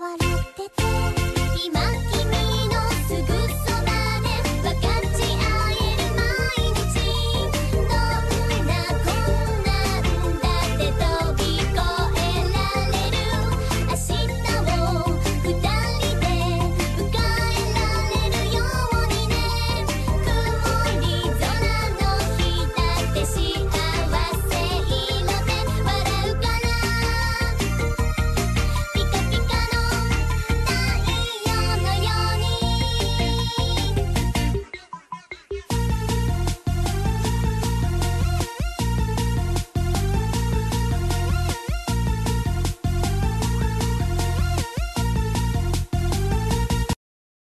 笑ってて。今君のすぐそ